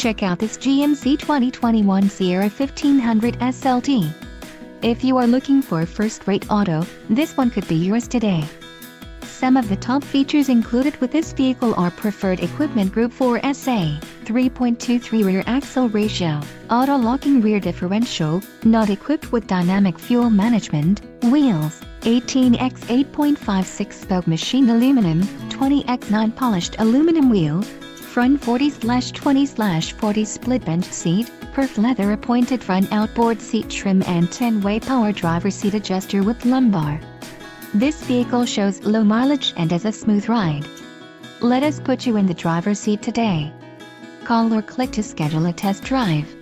Check out this GMC 2021 Sierra 1500 SLT. If you are looking for a first-rate auto, this one could be yours today. Some of the top features included with this vehicle are preferred equipment group 4SA, 3.23 rear axle ratio, auto-locking rear differential, not equipped with dynamic fuel management, wheels, 18x 8.56 spoke machine aluminum, 20x 9 polished aluminum wheel, front 40-20-40 split bench seat, perf leather appointed front outboard seat trim and 10-way power driver seat adjuster with lumbar. This vehicle shows low mileage and has a smooth ride. Let us put you in the driver's seat today. Call or click to schedule a test drive.